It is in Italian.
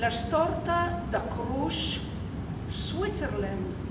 La storta da Crush, Switzerland.